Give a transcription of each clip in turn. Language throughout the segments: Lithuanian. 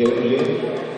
Ele, ele,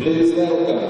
Les deseo,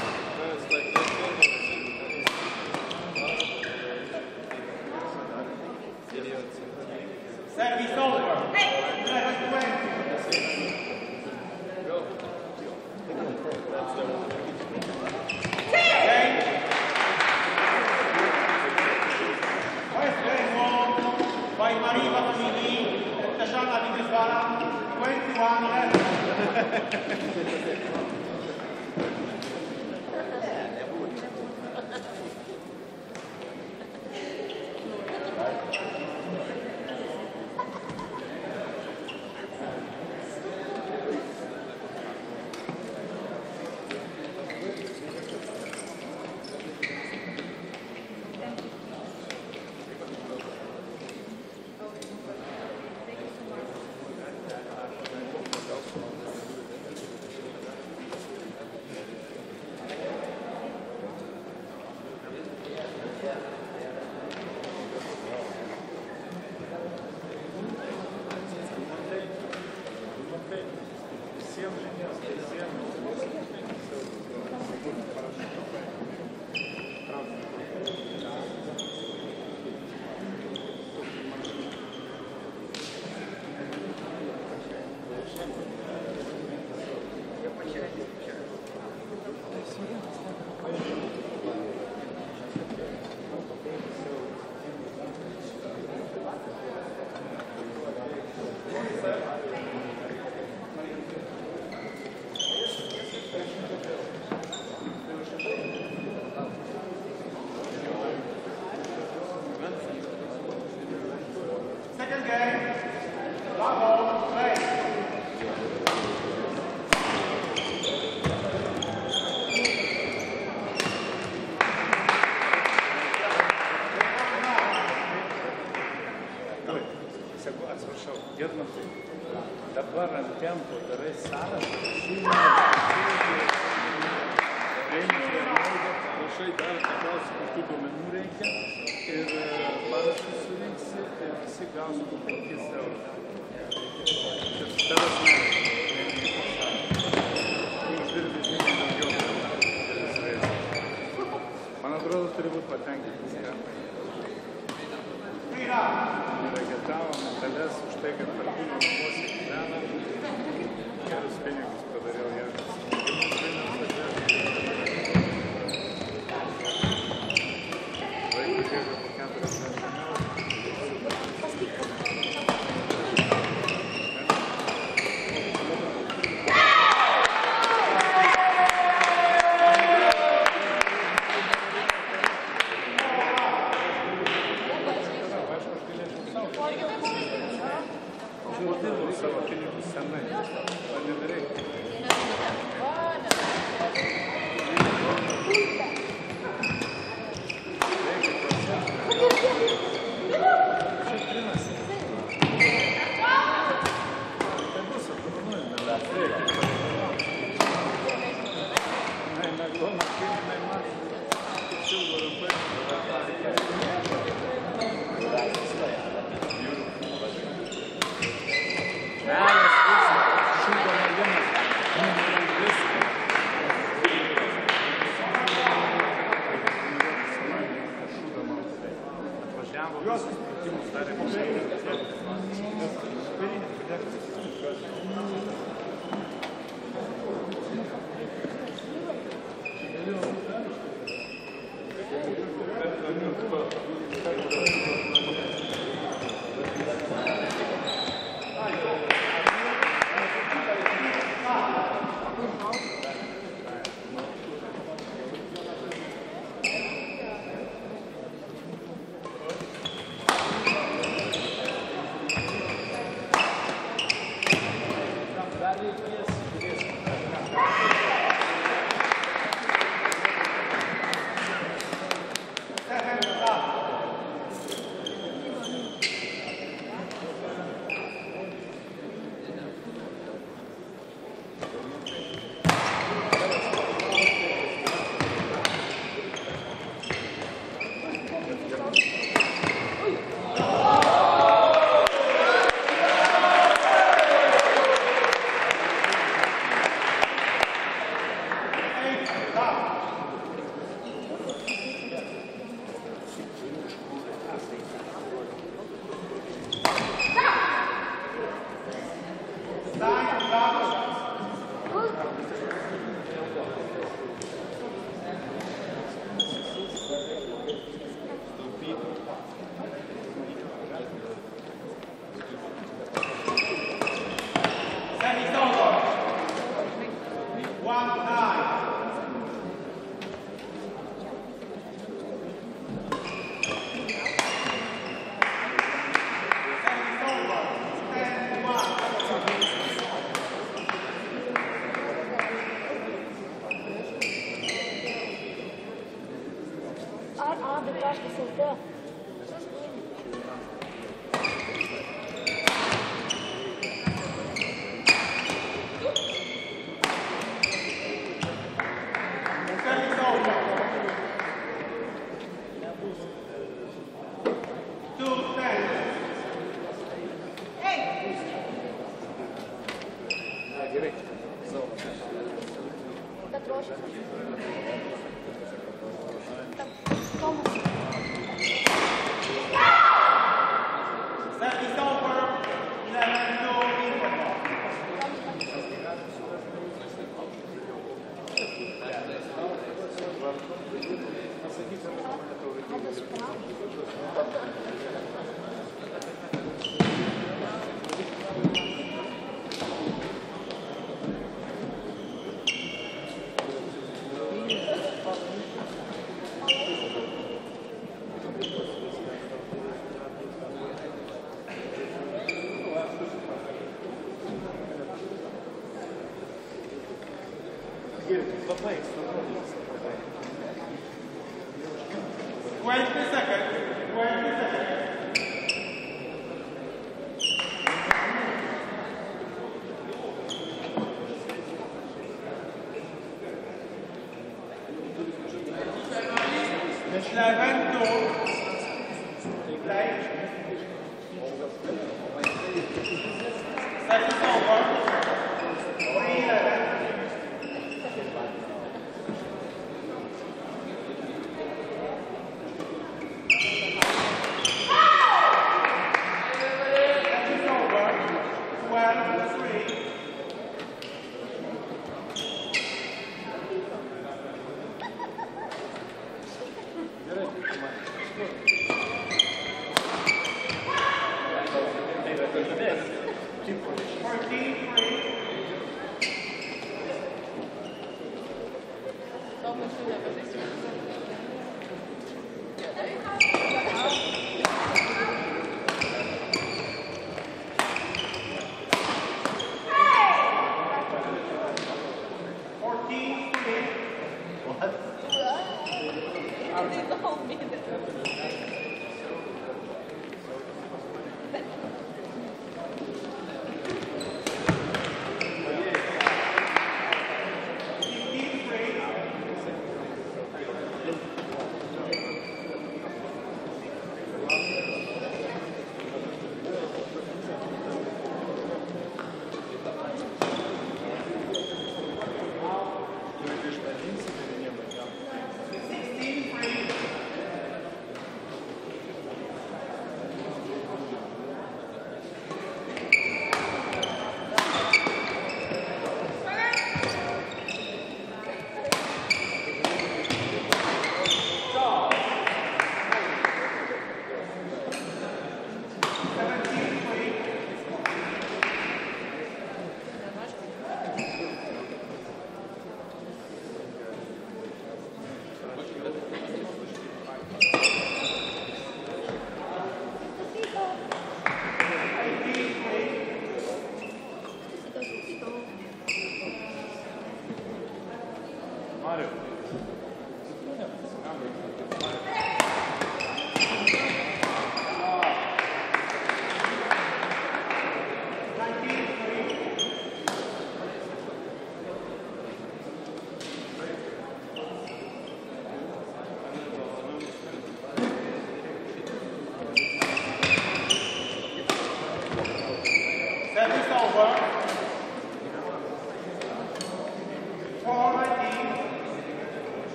Obrigado.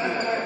Amen.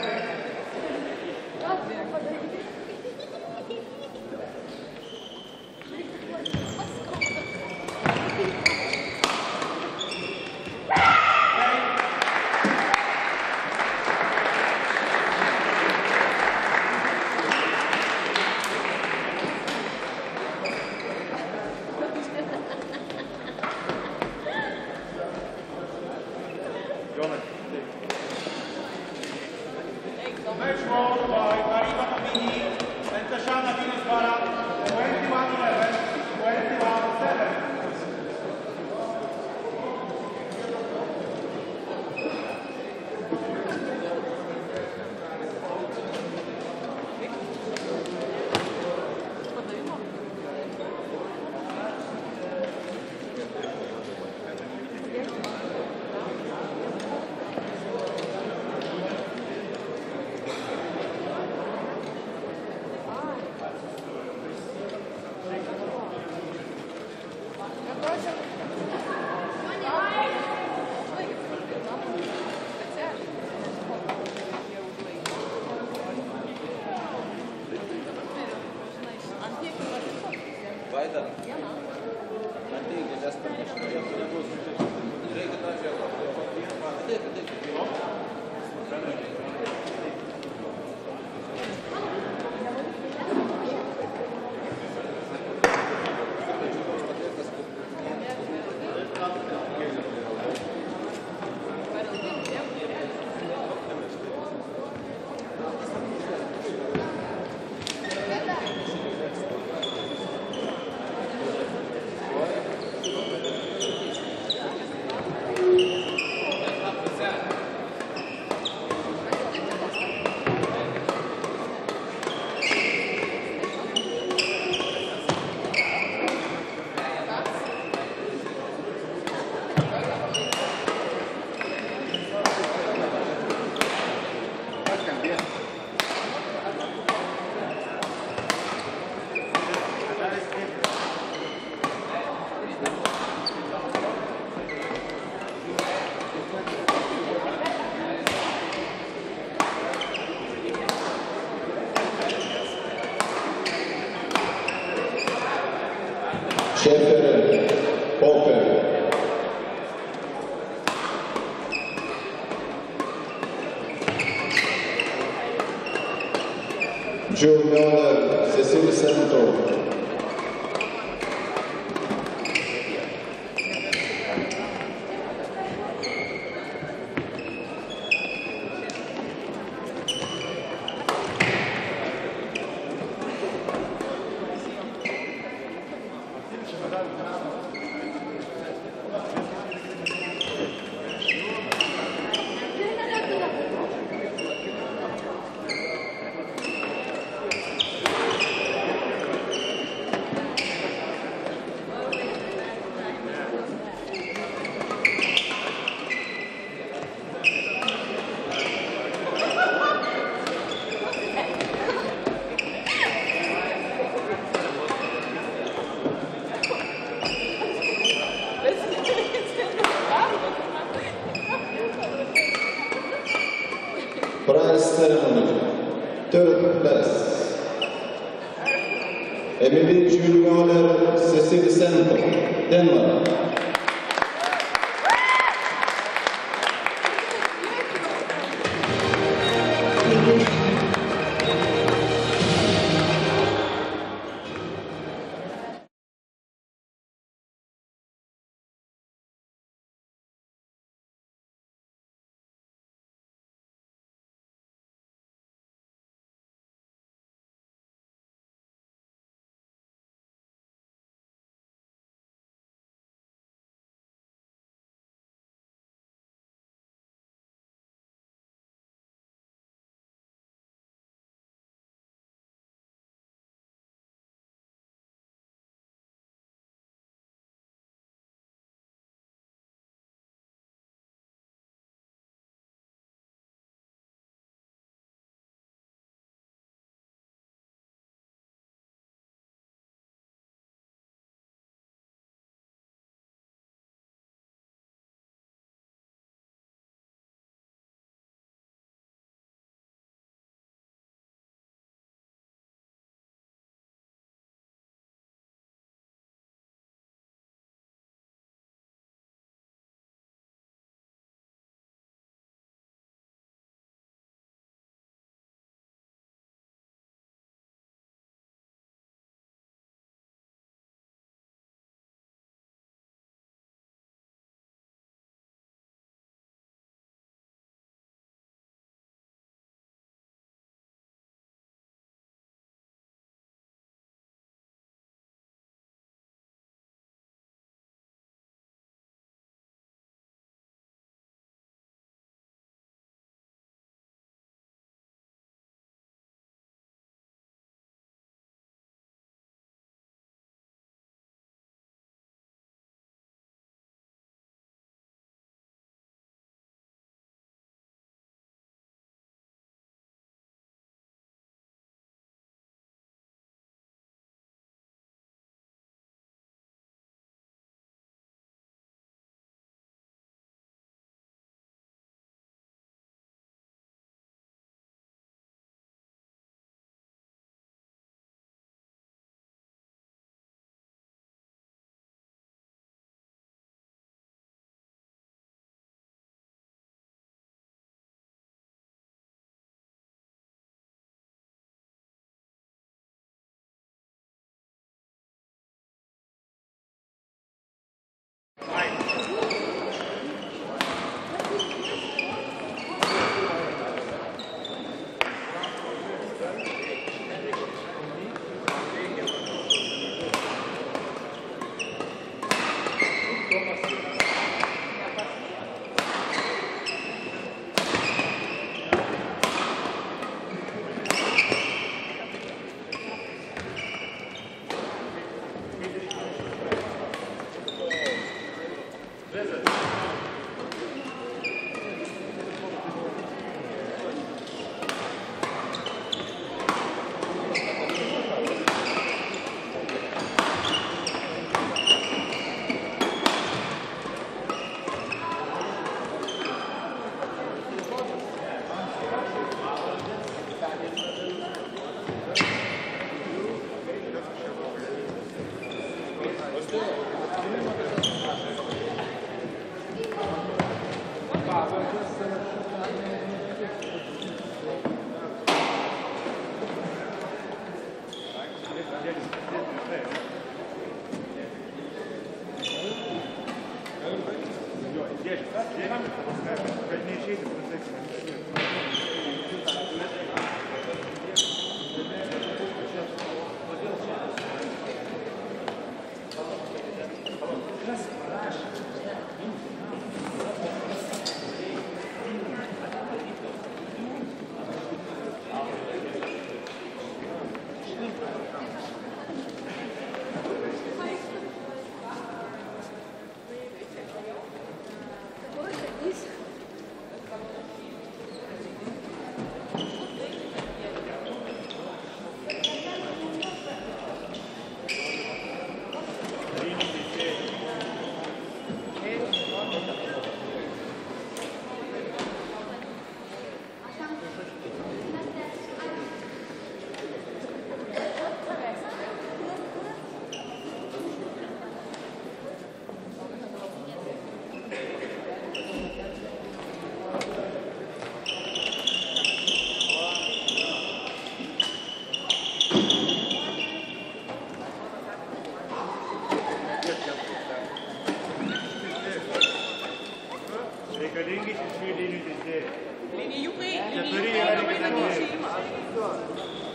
Коллеги чуть-чуть линию здесь. Линию, линию, линию, линию, линию, линию, линию, линию, линию,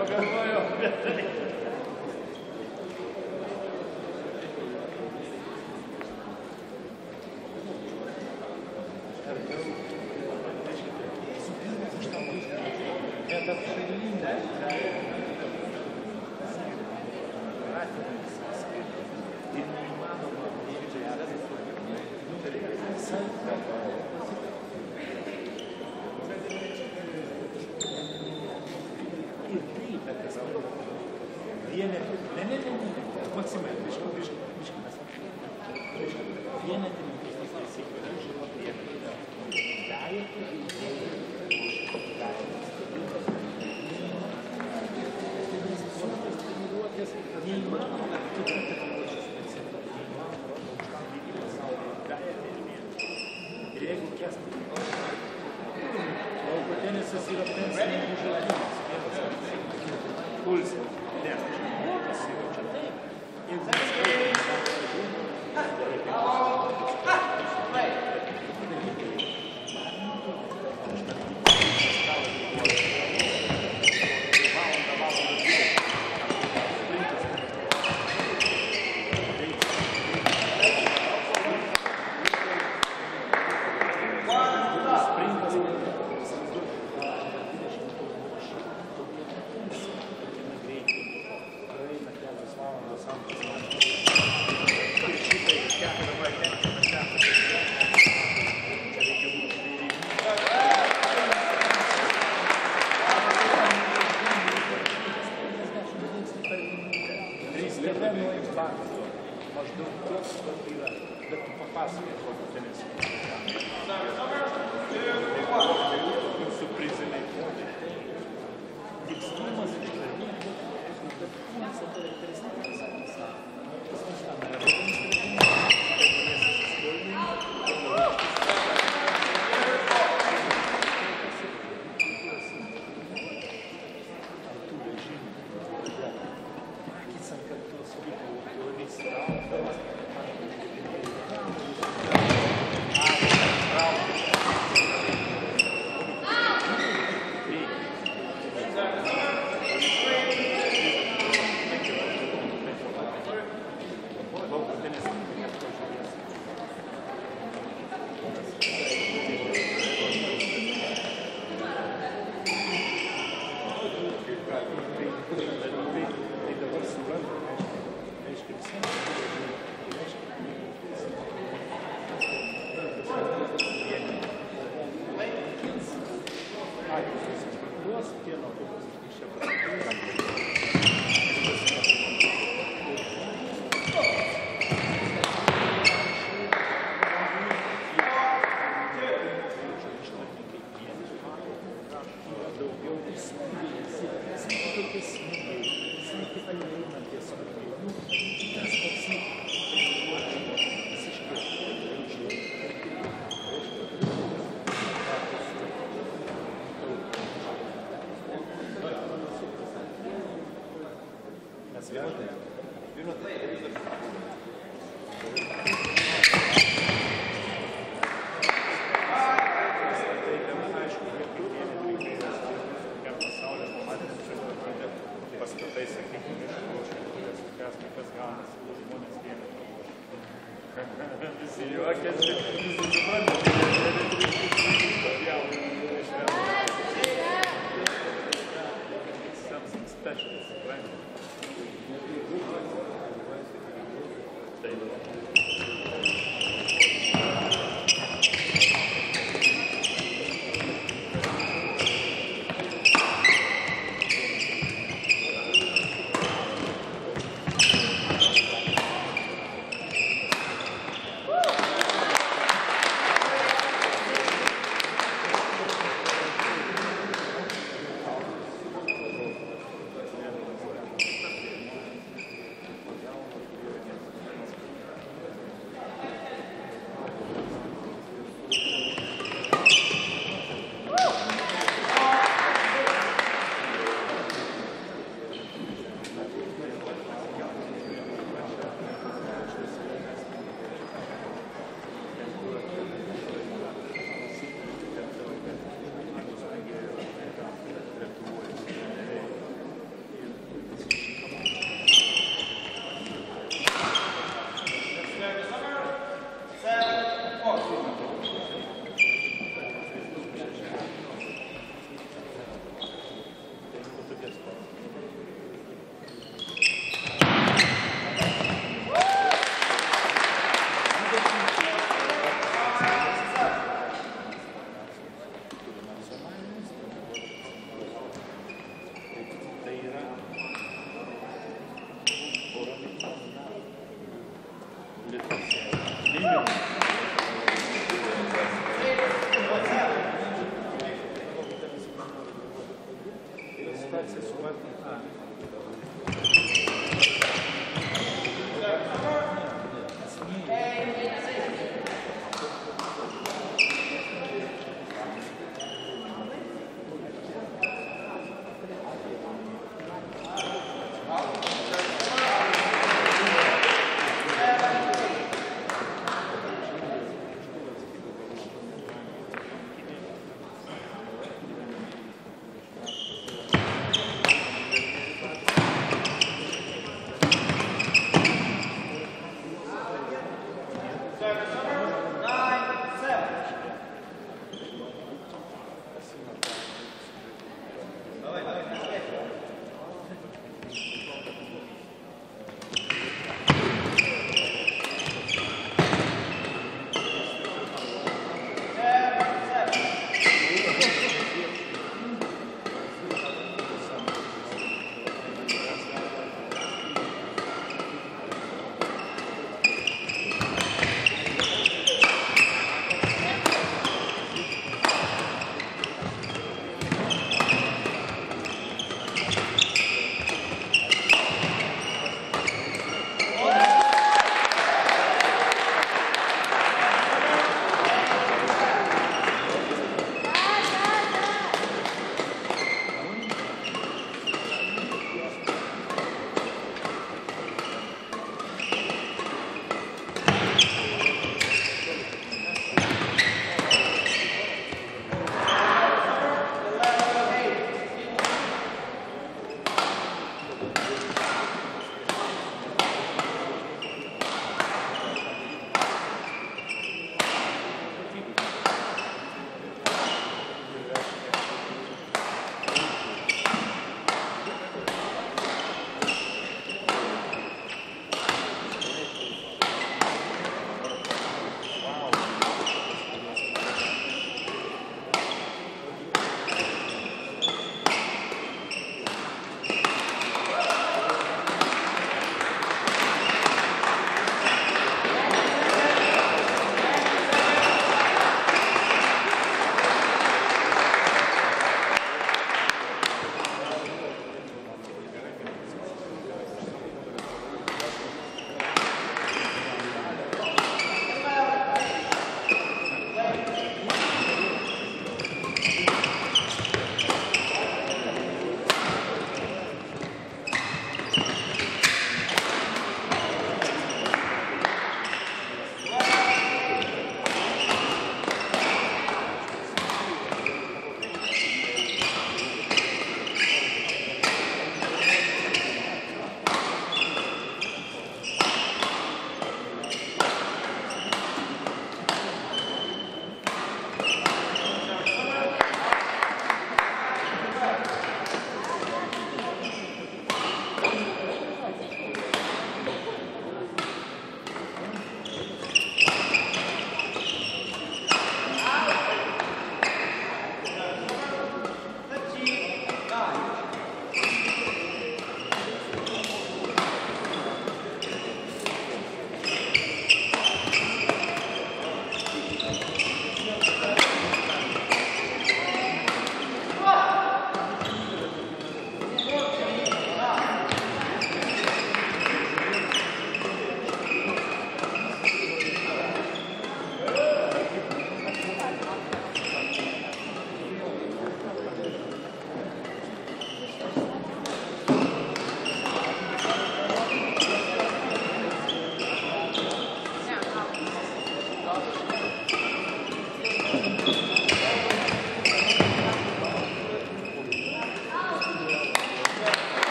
Пока бываю.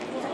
thank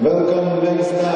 Welcome, ladies and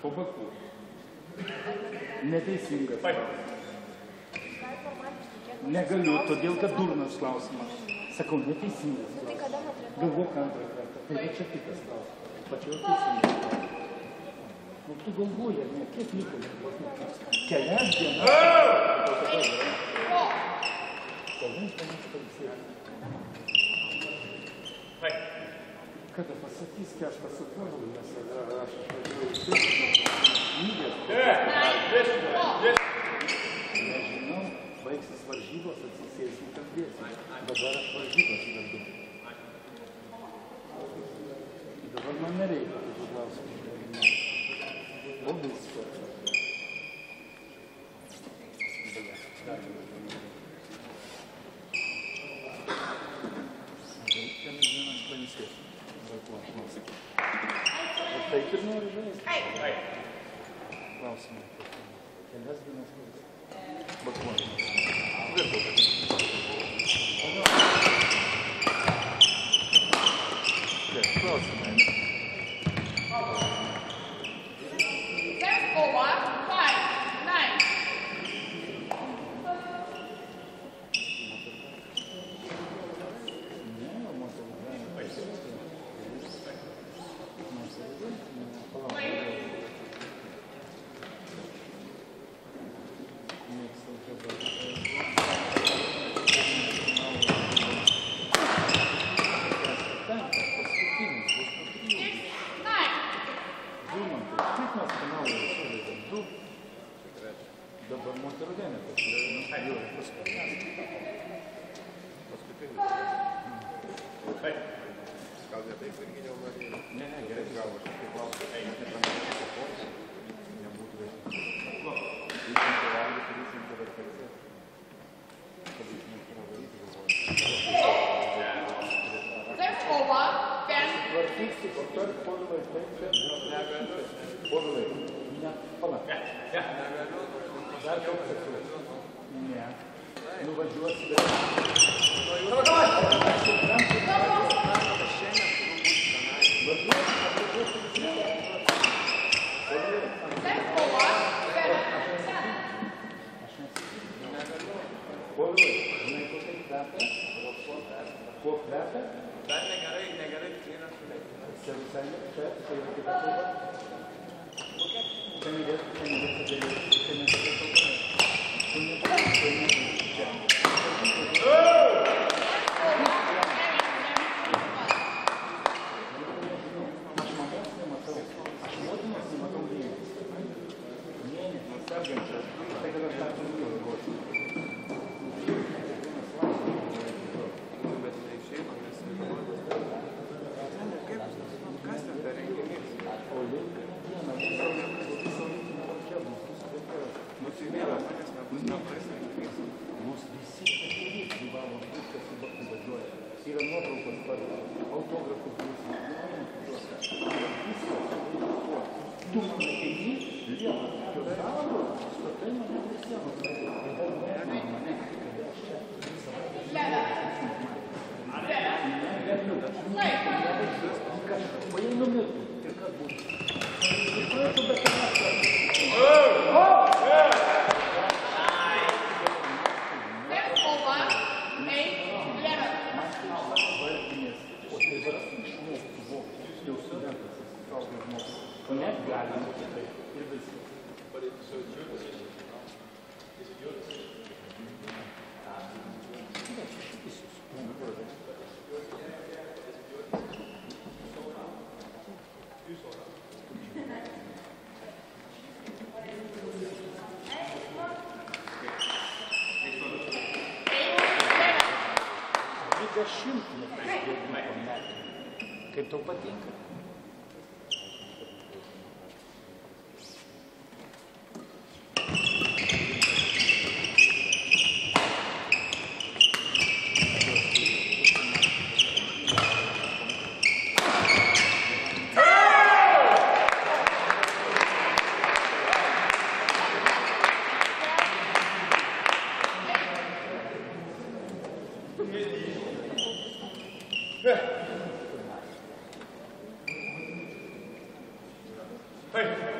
Po bakų. Neteisingas. Negaliu, todėl kad durnas klausimas. Sakau, neteisingas. Tai kada Galvok antrą kartą. Tai čia kitas klausimas. Pačiau teisingas. Nu, tu galvoji, ne, kiek liko? Kelias dienas. Kalbant, panašu, kad jis yra. Kada pasakys, kai aš pasakau, nes aš išvažiuoju. Nežinau, baigsis varžybos, atsisėsim, kalbėsim. Dabar varžybos. Então, patinca. Hey.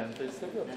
ten, to jest zrobione.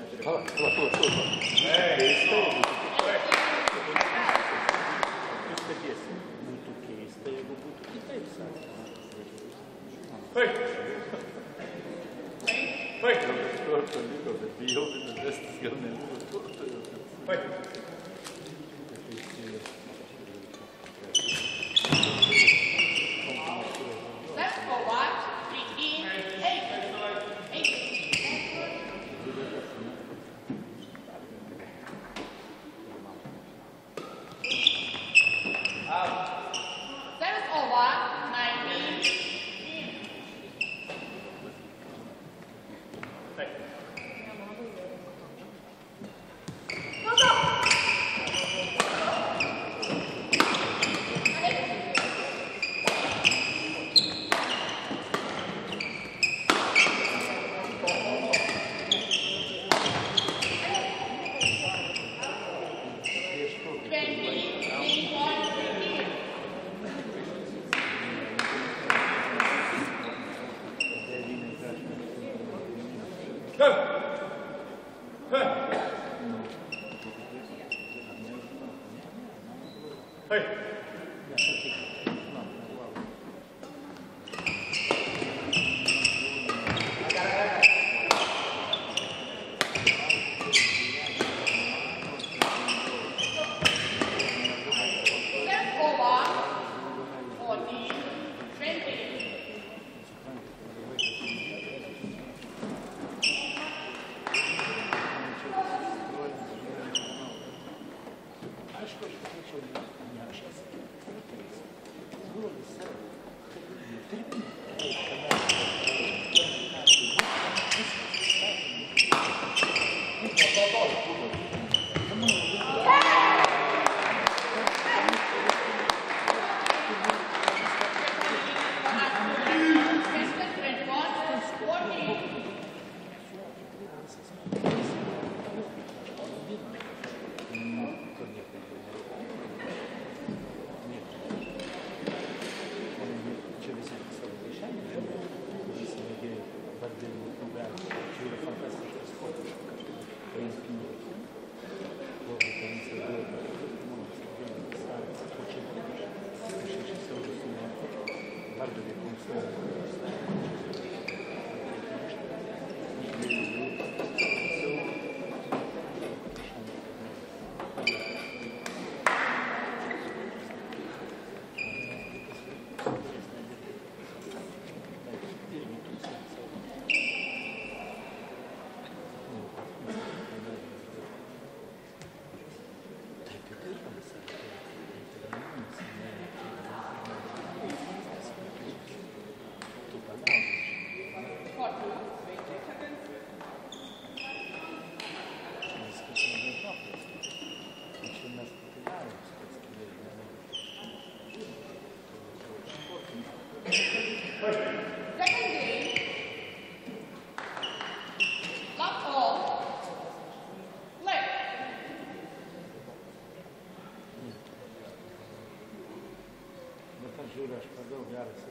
Aš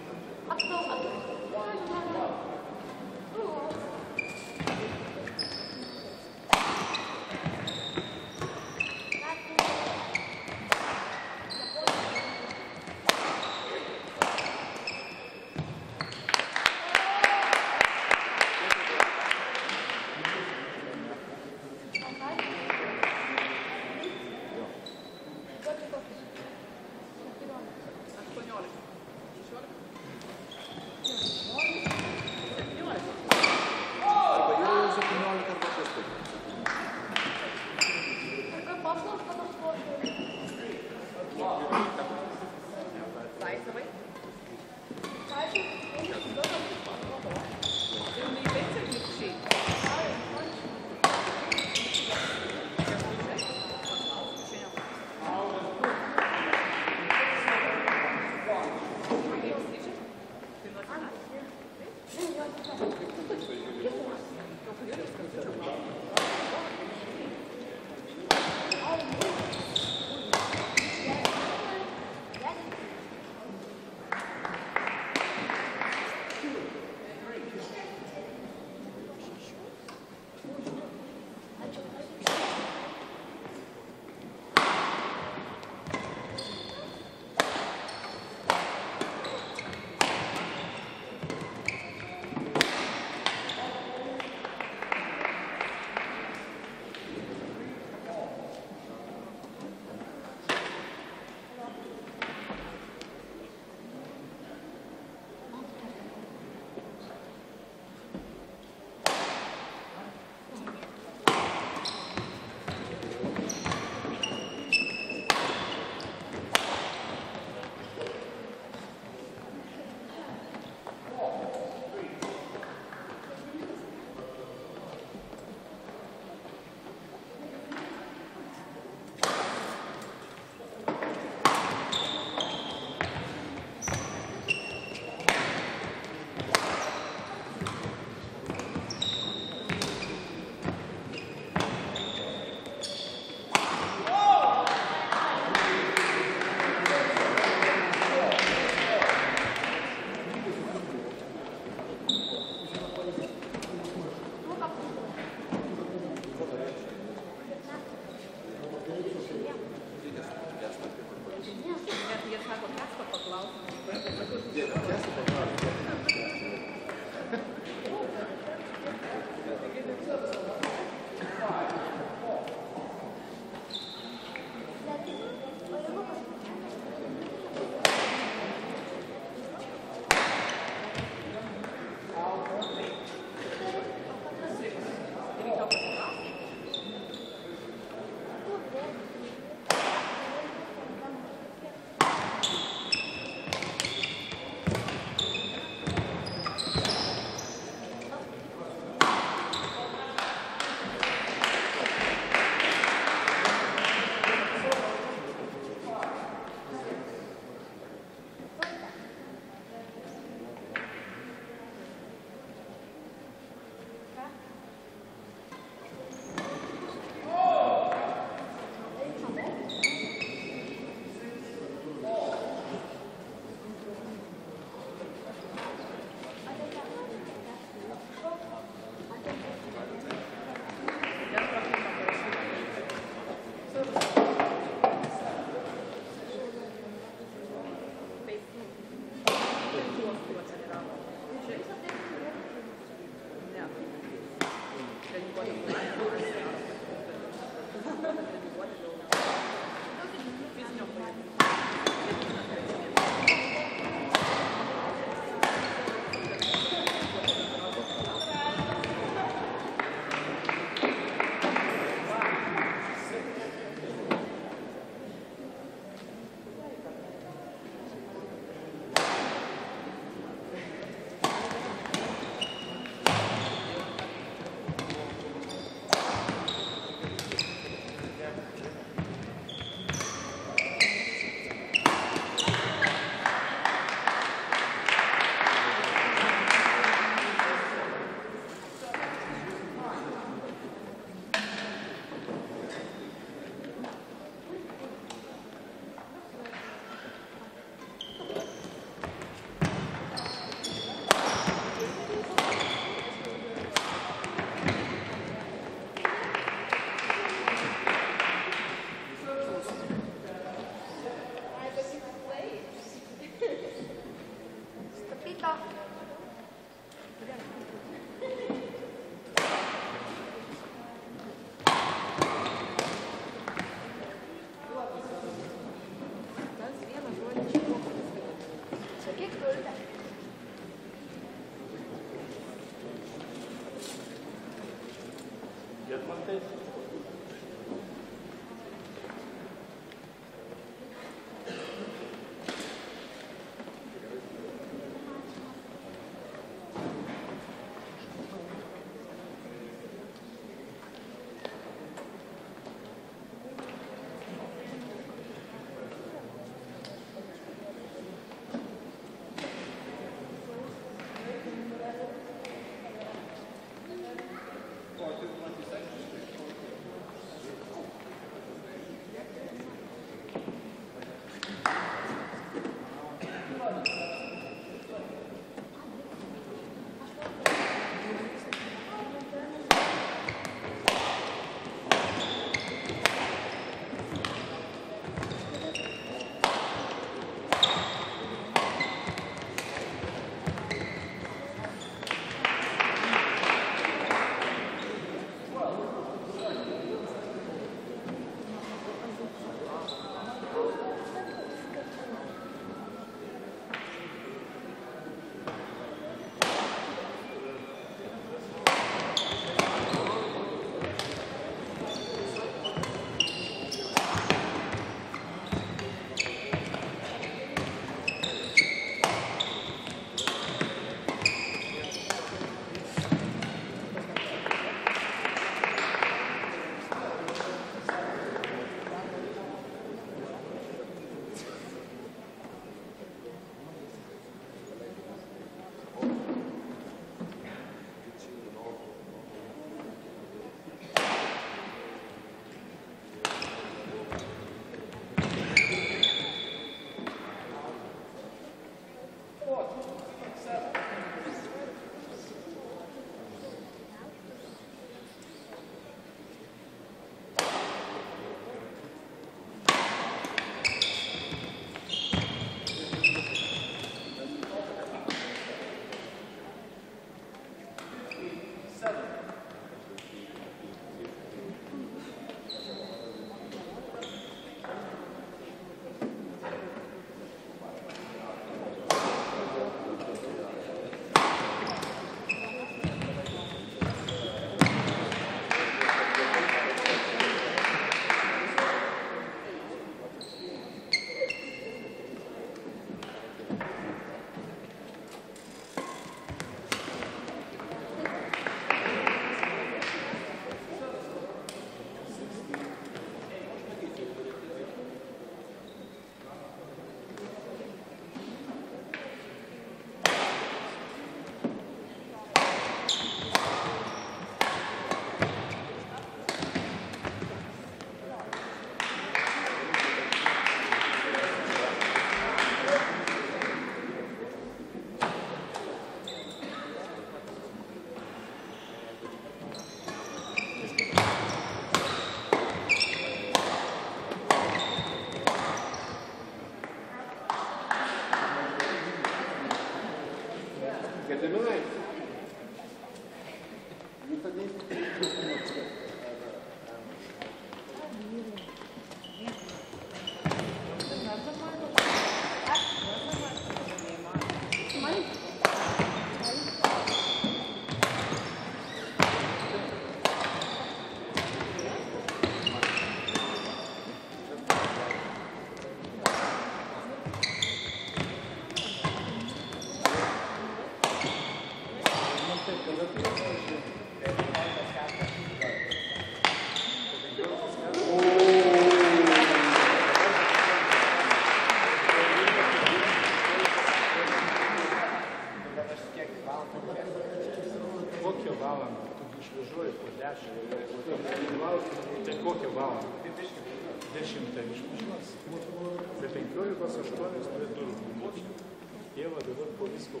Tėva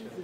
dabar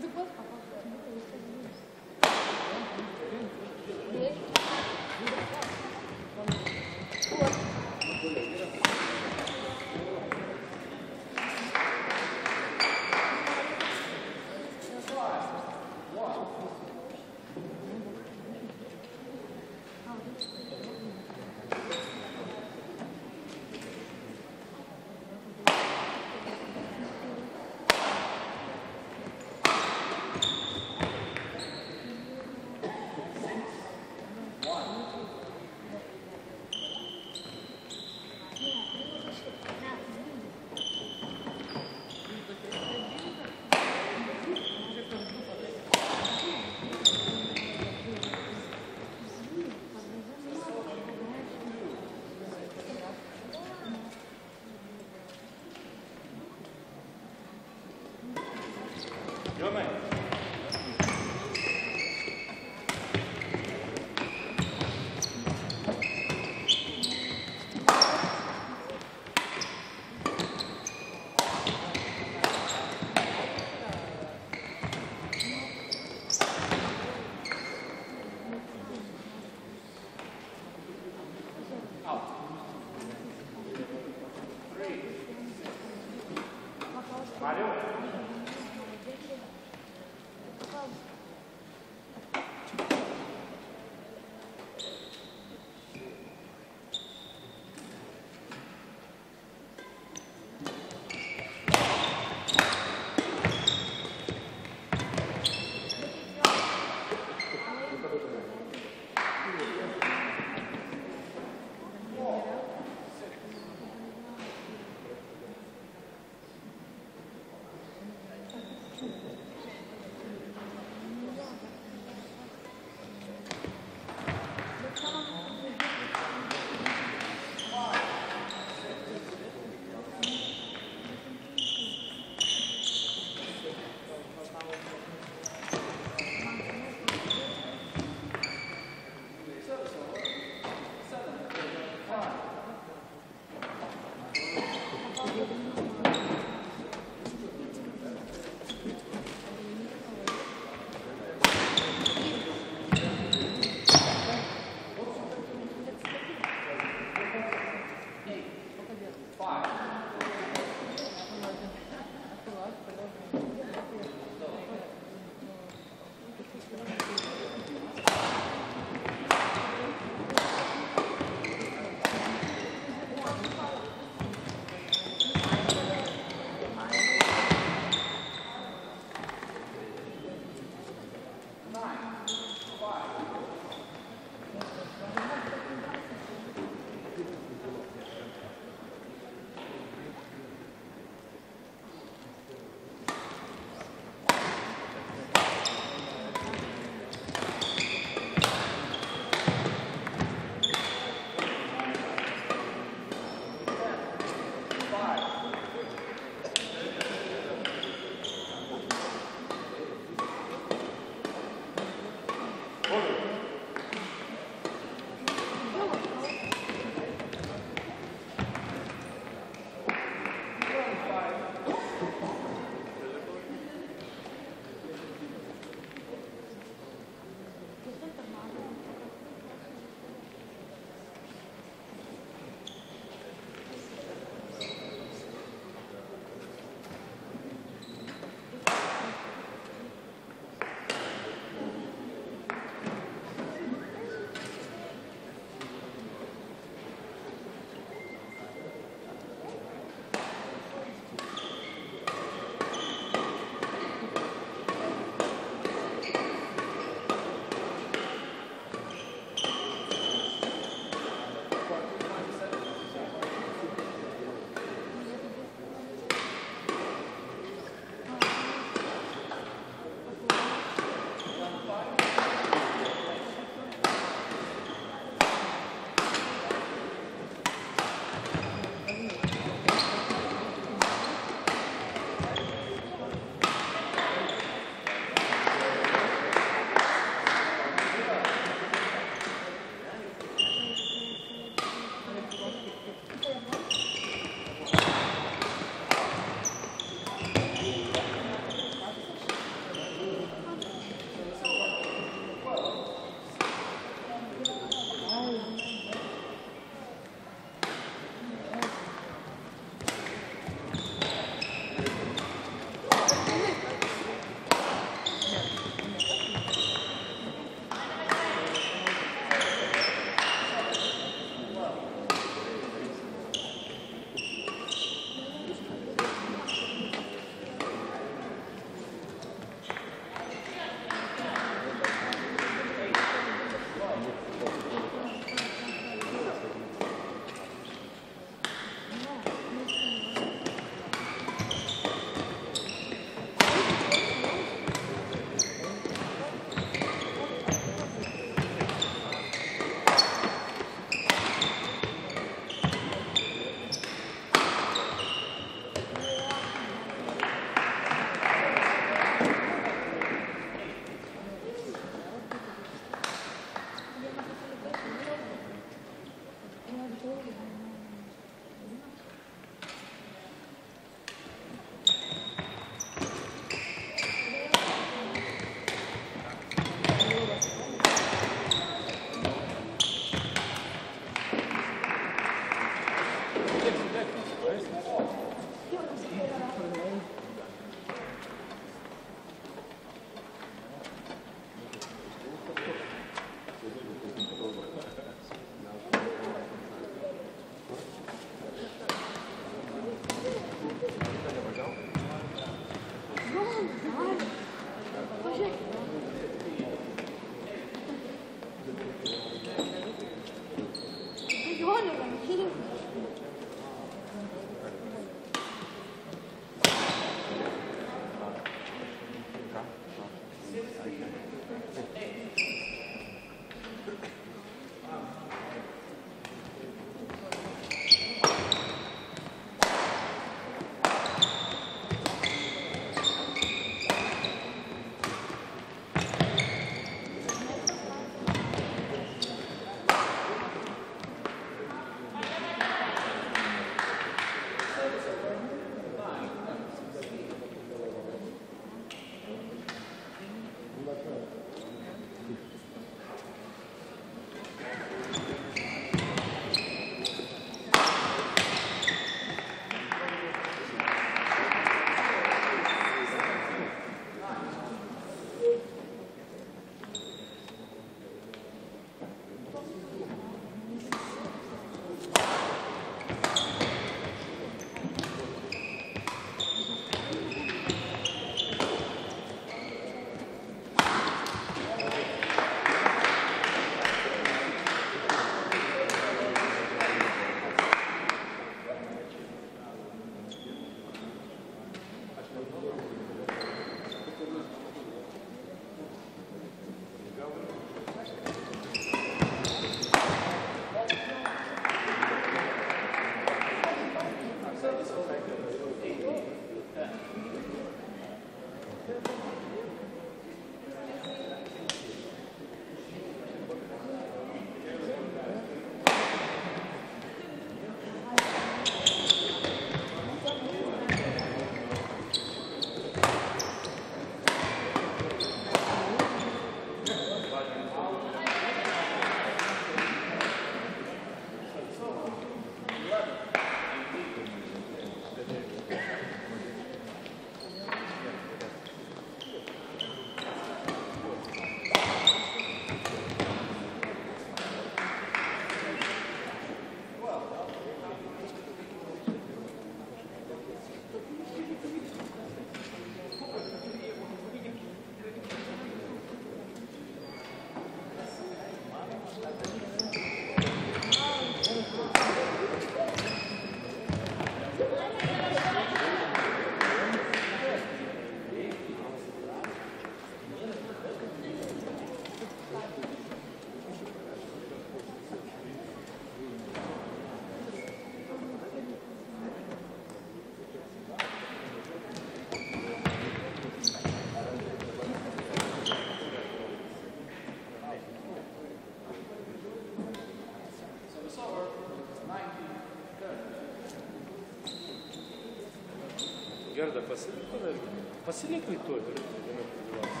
Pasiliko į to ir viena dalyvausi.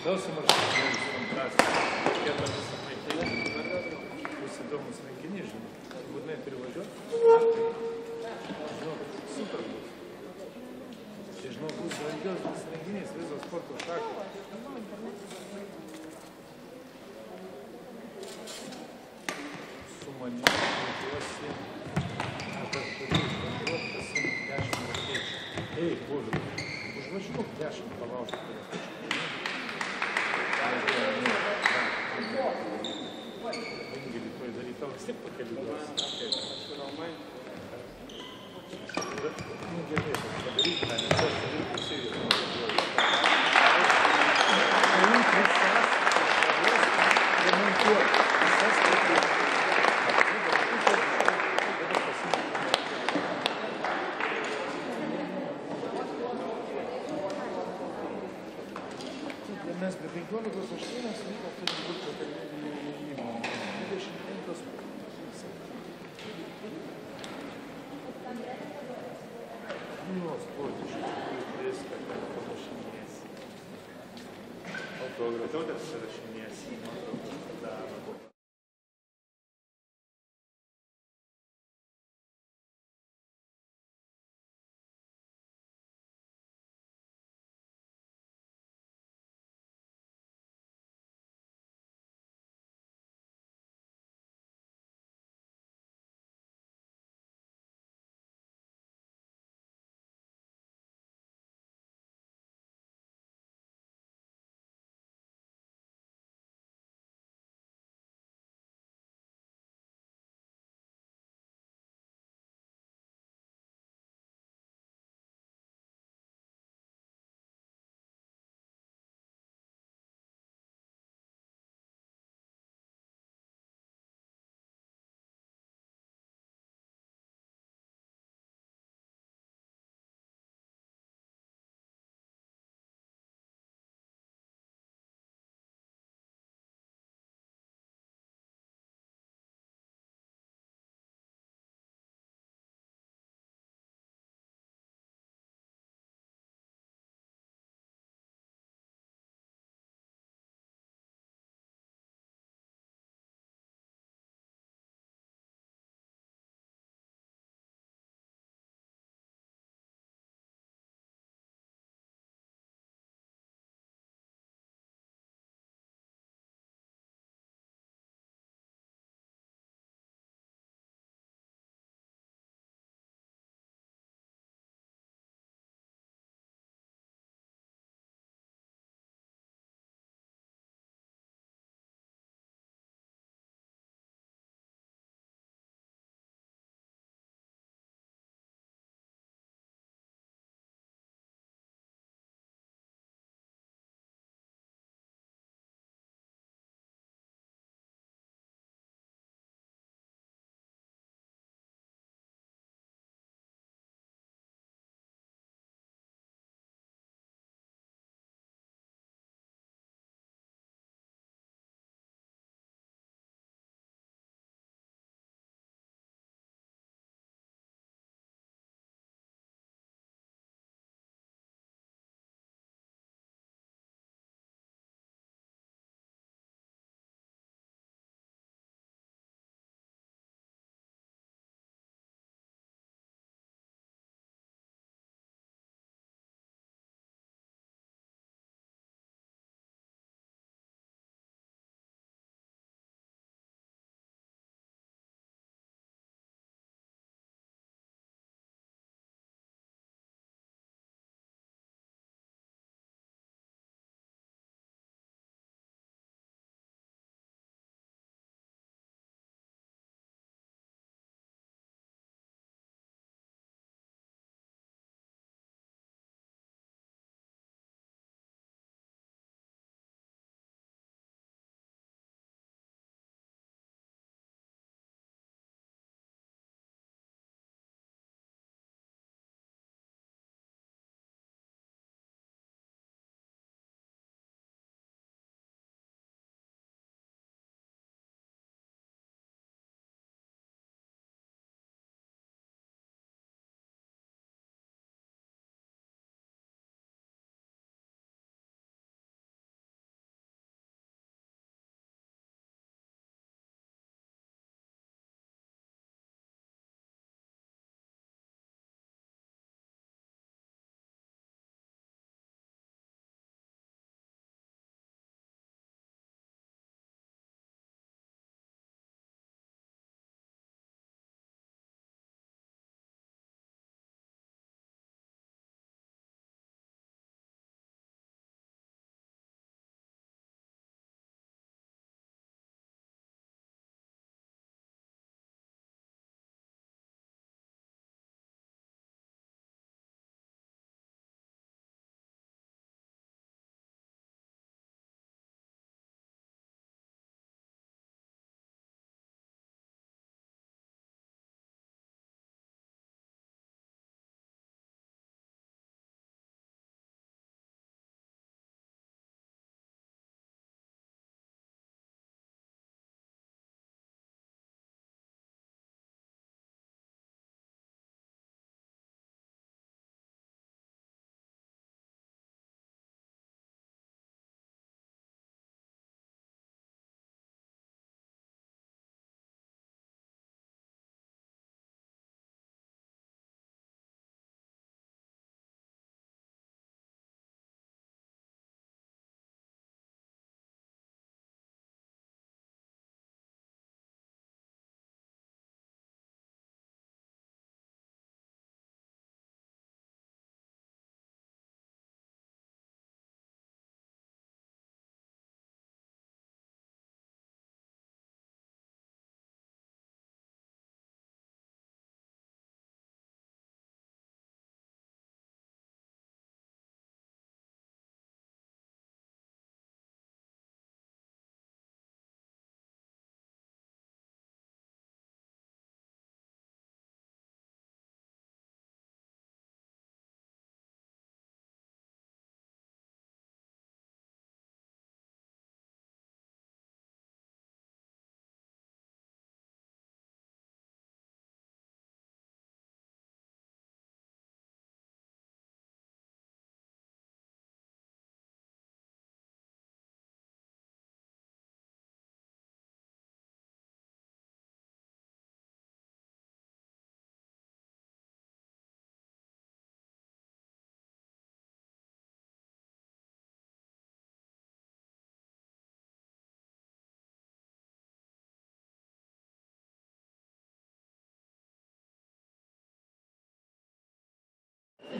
Klausim, ar šiandien fantastika. Kiek man visą maitinę. Bus įdomus renginys, žinai. Būtinai turi važiuoti. Žinau, super bus. Čia, žinau, bus grandiozas renginys, visos sporto šakos. Su manimi kreipiuosi, kad aš turiu išvažiuoti, pasiimti 10 mokėčių. Ei, Bože, užvažiuok 10 palaužti. Vingi rytoj daryt, tau vis tiek pakeliu. Nu, gerai, padaryk tą, nes aš turiu pusėje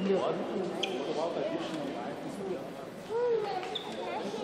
六。嗯嗯嗯嗯嗯嗯嗯嗯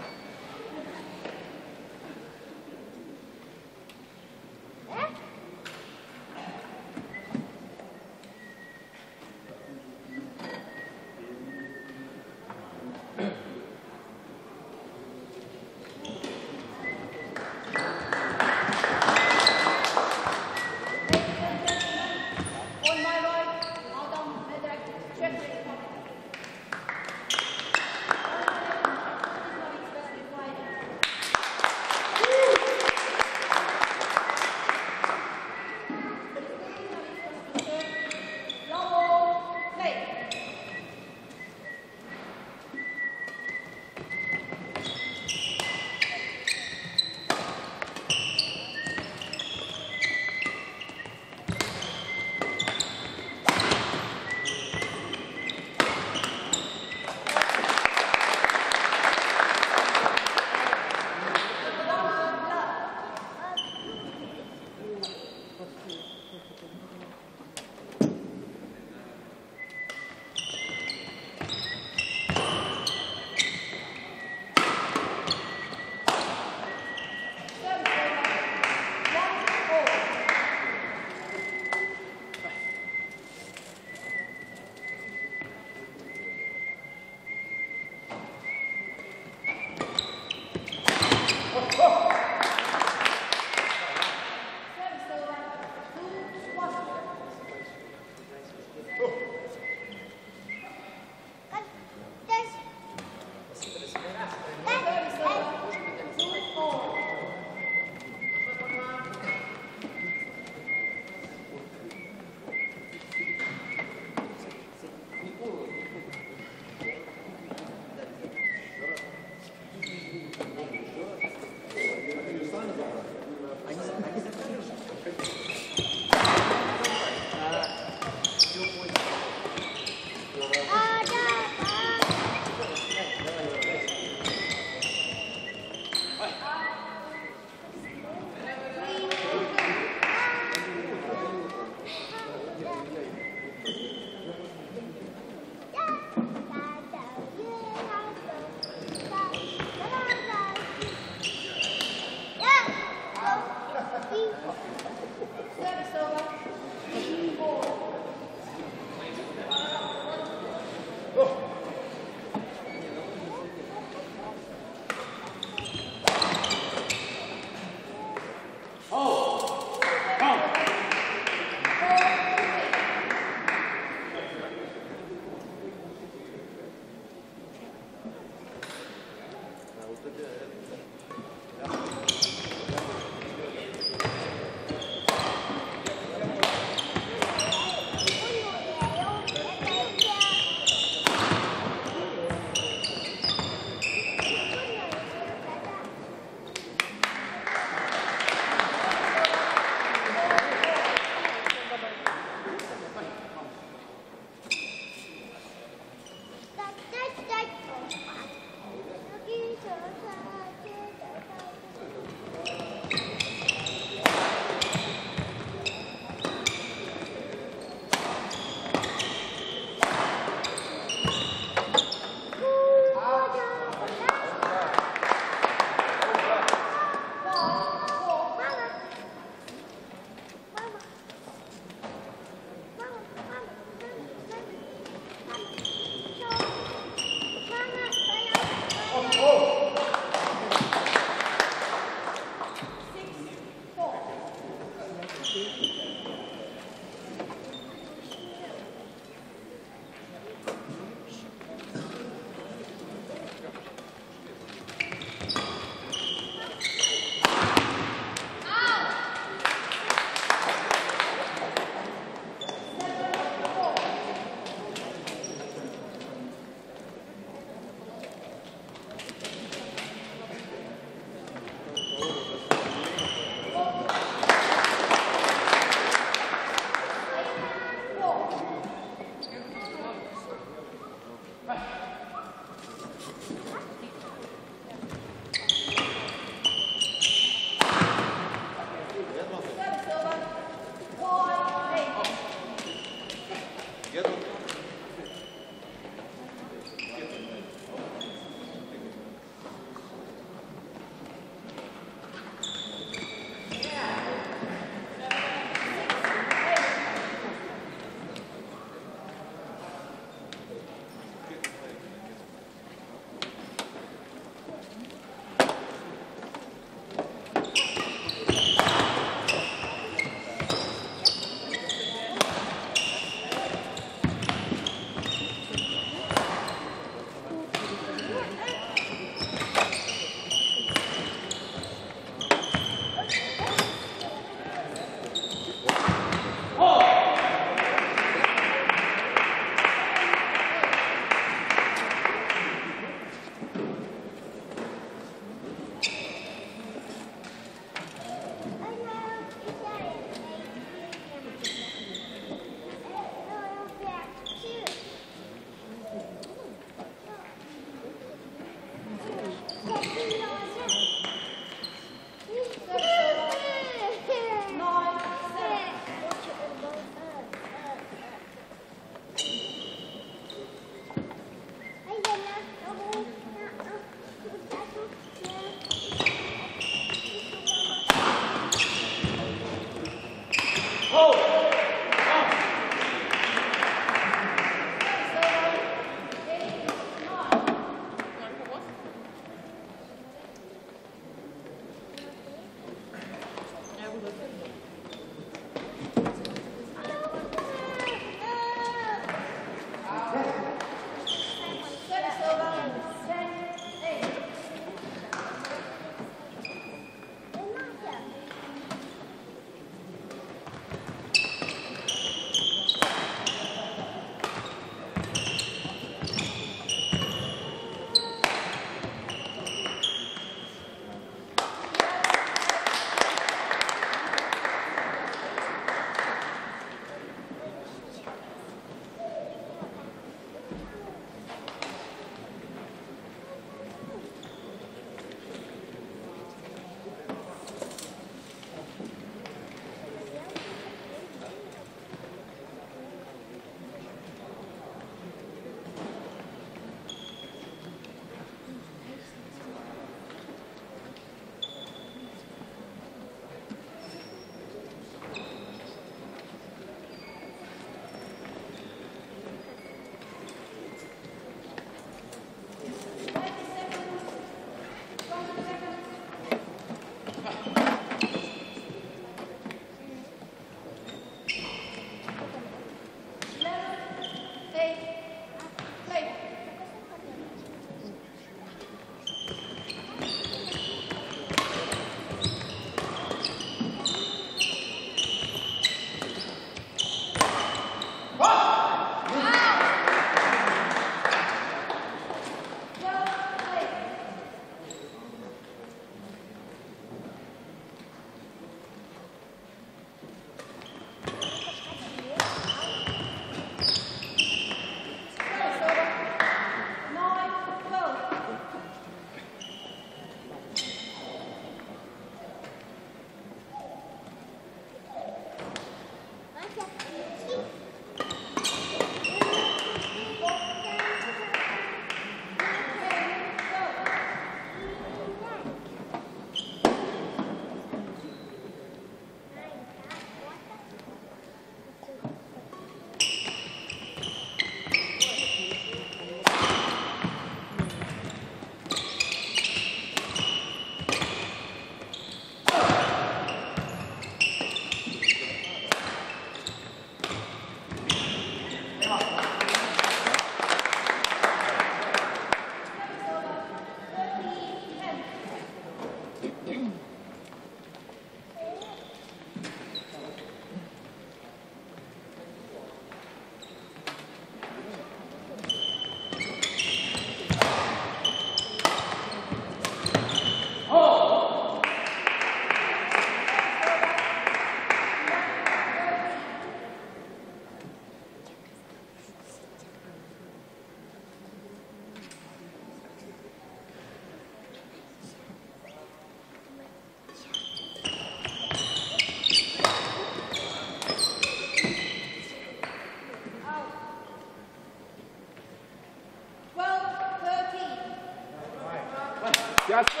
Graças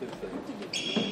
все.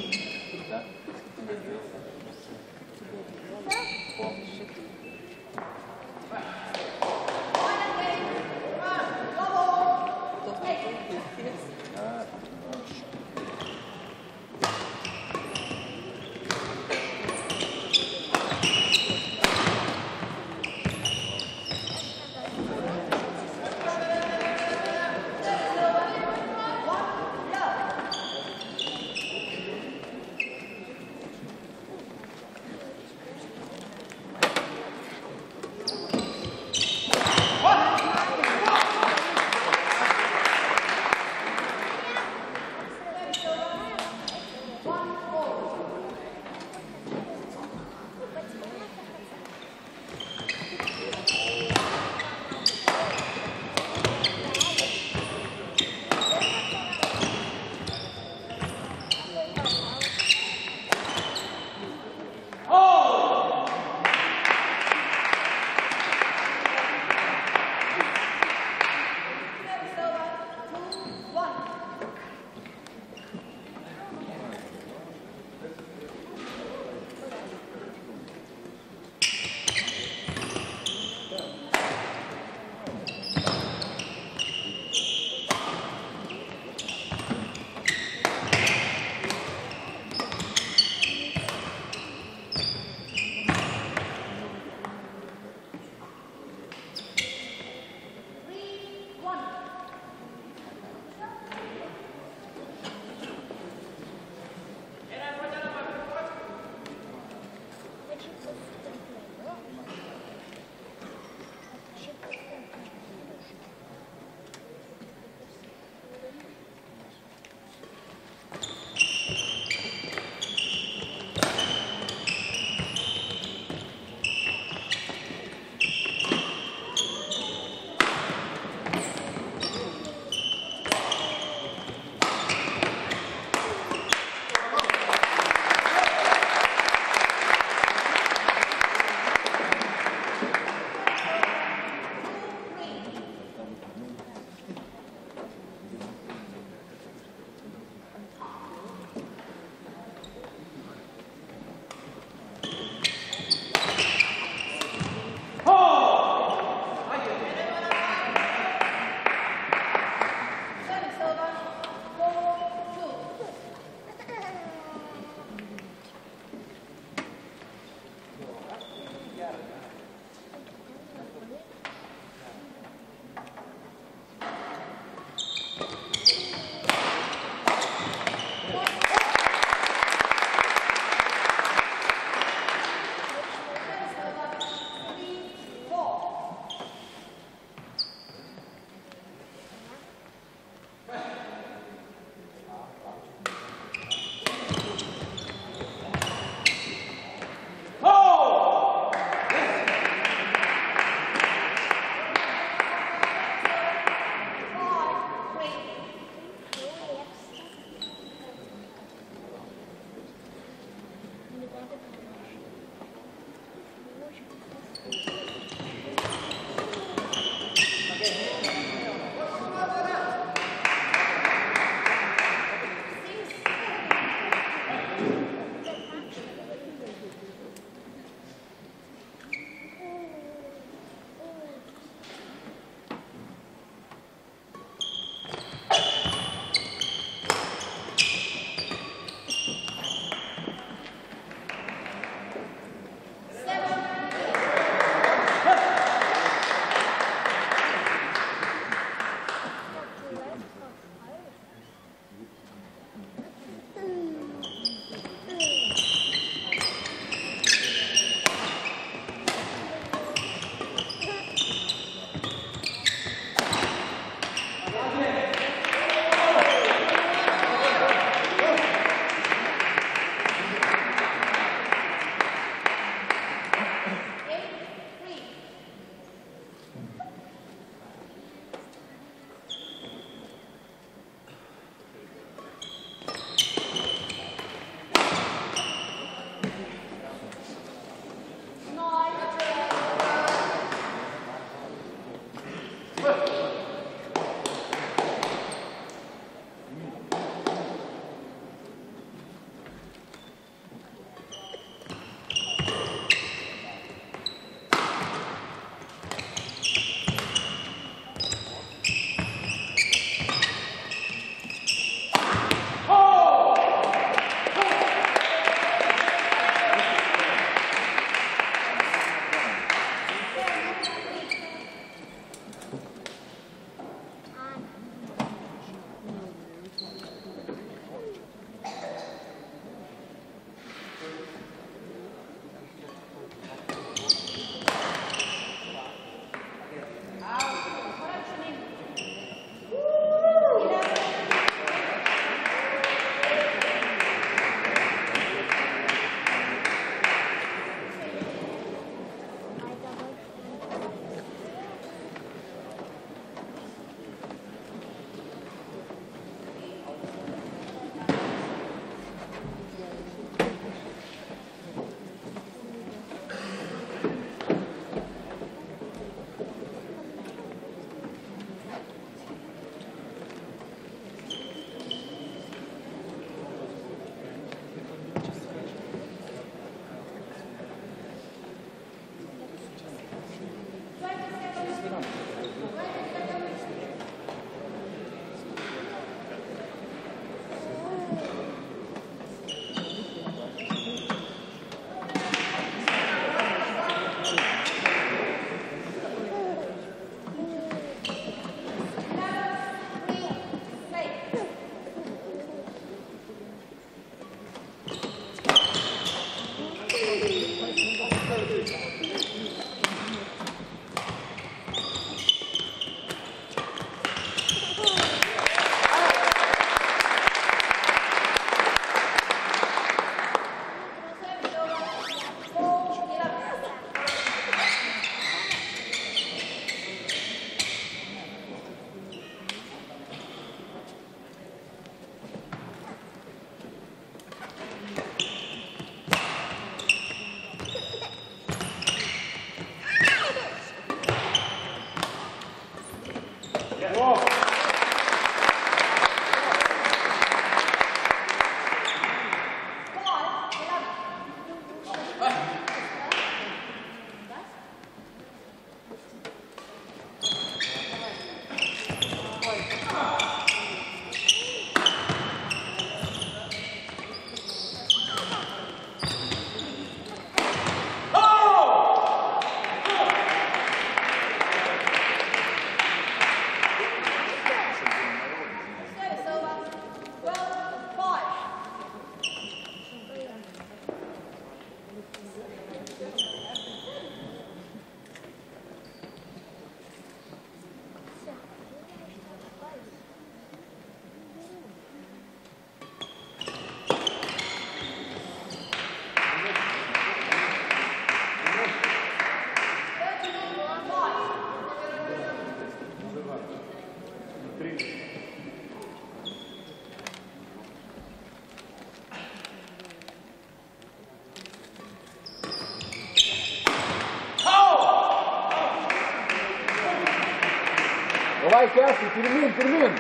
Давай, Кясі, термін, термін.